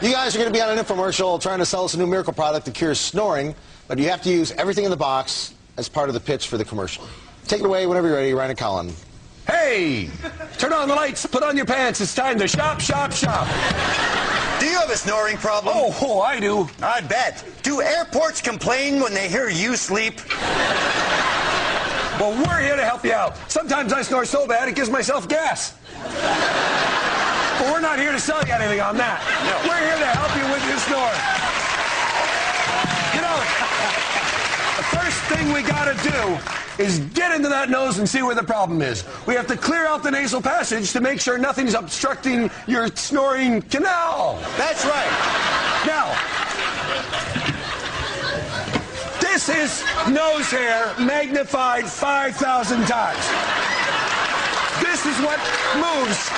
You guys are going to be on an infomercial trying to sell us a new miracle product that cures snoring, but you have to use everything in the box as part of the pitch for the commercial. Take it away whenever you're ready, Ryan and Colin. Hey, turn on the lights, put on your pants. It's time to shop, shop, shop. Do you have a snoring problem? Oh, oh I do. I bet. Do airports complain when they hear you sleep? Well, we're here to help you out. Sometimes I snore so bad it gives myself gas. But we're not here to sell you anything on that. No. We're here to help you with your snore. You know, the first thing we got to do is get into that nose and see where the problem is. We have to clear out the nasal passage to make sure nothing's obstructing your snoring canal. That's right. Now, this is nose hair magnified 5,000 times. This is what moves.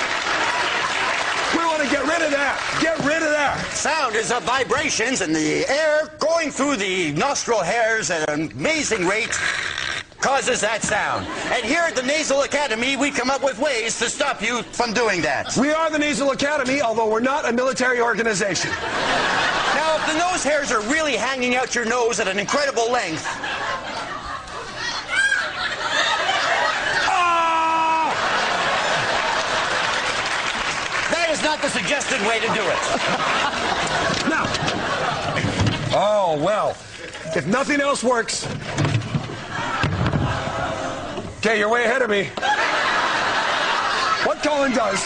Want to get rid of that. Get rid of that. Sound is of vibrations, and the air going through the nostril hairs at an amazing rate causes that sound. And here at the Nasal Academy, we come up with ways to stop you from doing that. We are the Nasal Academy, although we're not a military organization. Now, if the nose hairs are really hanging out your nose at an incredible length, Ah! that is the suggested way to do it. Now, oh, well, if nothing else works. Okay, you're way ahead of me. What Colin does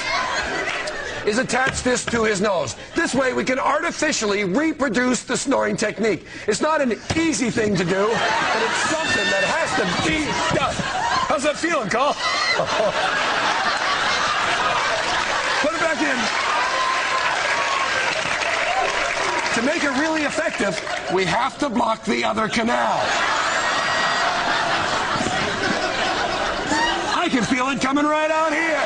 is attach this to his nose. This way we can artificially reproduce the snoring technique. It's not an easy thing to do, but it's something that has to be done. How's that feeling, Cole? To make it really effective, we have to block the other canal. I can feel it coming right out here.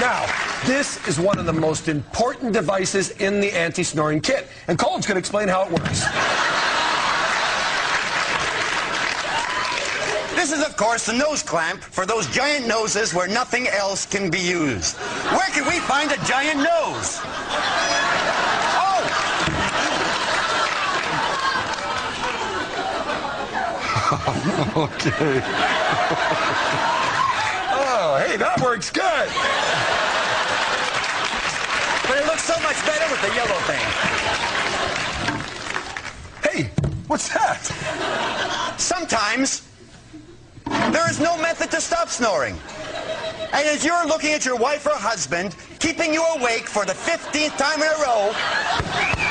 Now, this is one of the most important devices in the anti-snoring kit, and Colin's going to explain how it works. This is, of course, the nose clamp for those giant noses where nothing else can be used. Where can we find a giant nose? Oh! Okay. oh, hey, that works good. But it looks so much better with the yellow thing. Hey, what's that? Sometimes there is no method to stop snoring. And as you're looking at your wife or husband, keeping you awake for the 15th time in a row,